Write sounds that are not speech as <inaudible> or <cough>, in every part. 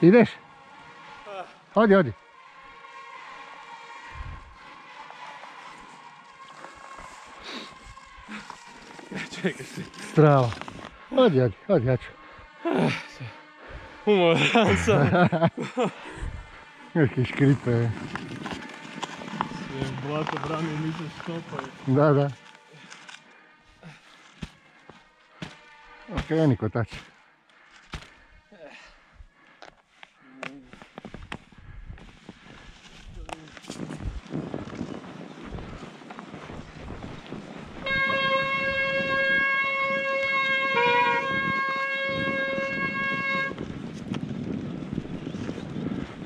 Ideš? Odi, odi. Čekaj se. Strava. Odi, odi, odi, ja ću. Umoran sam. Neki škripe. Je, Blato brani nisam stopaju. Da, da. Okreni kotač. Strava.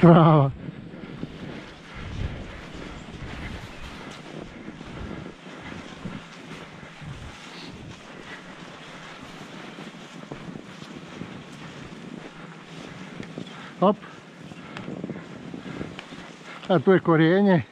справа. Оп. А той корень.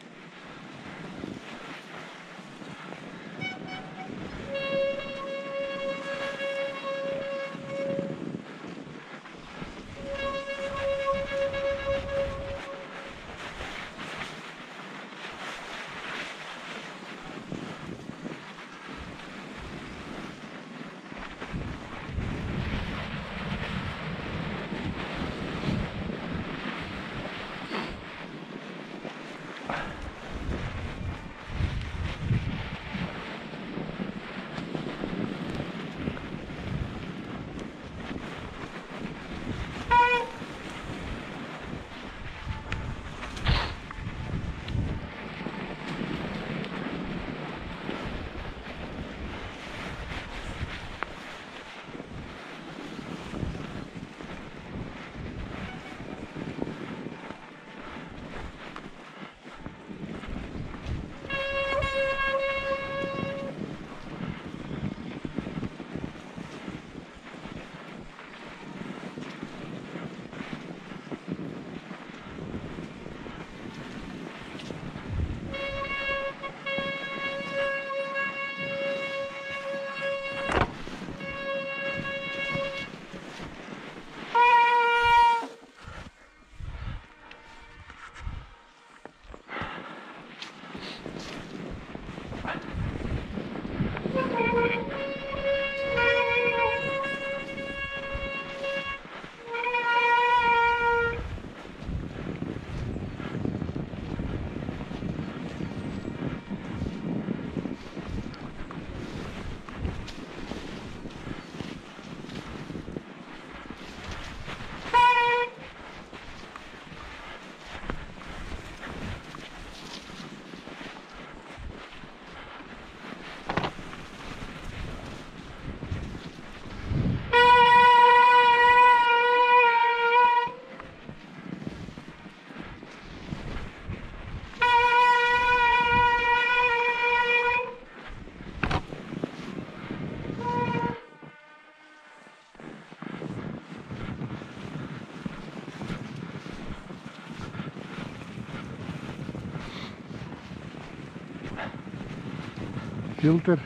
filter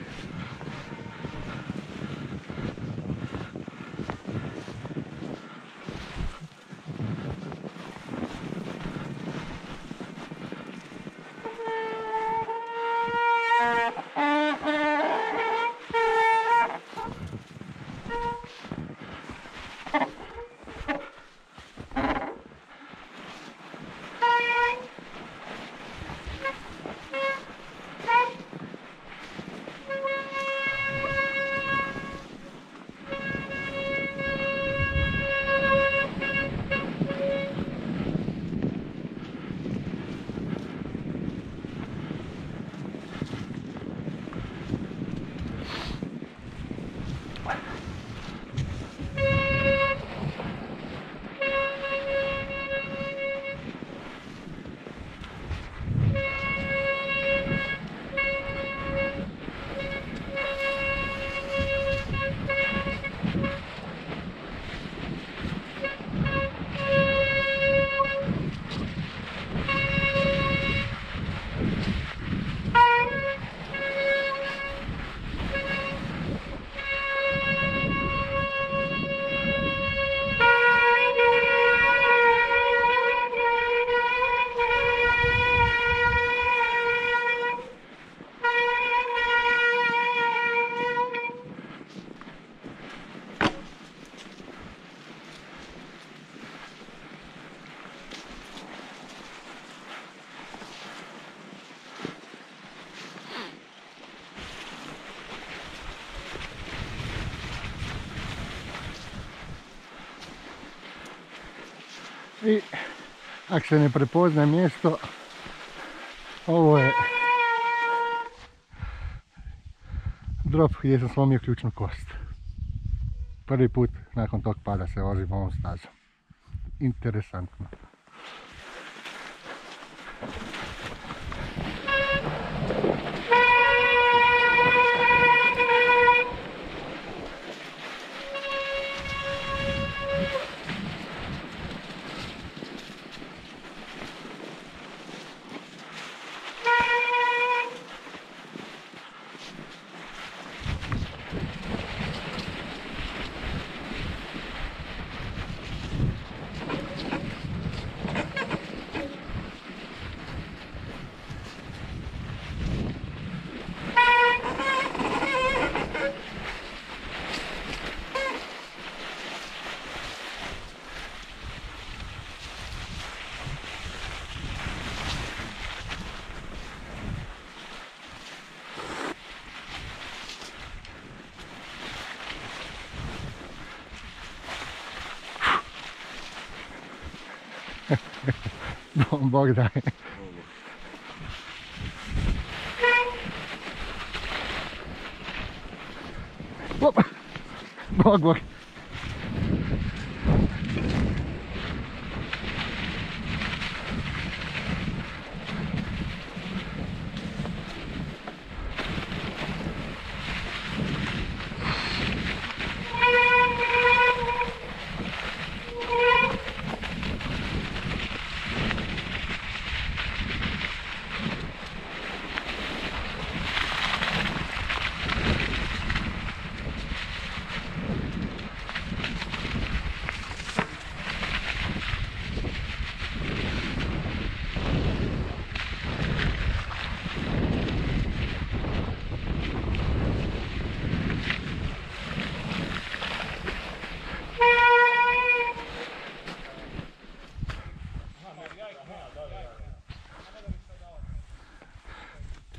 Thank I ako se ne prepoznaje mjesto, ovo je drop gdje sam slomio ključnu kost. Prvi put nakon tog pada se vozim ovom stazom. Interesantno. Don't bog die. Whoop! Bog, bog.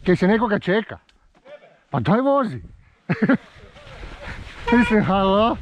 Kaj se nekoga čeka? Pa daj vozi. <laughs> Mislim, halo?